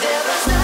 There was no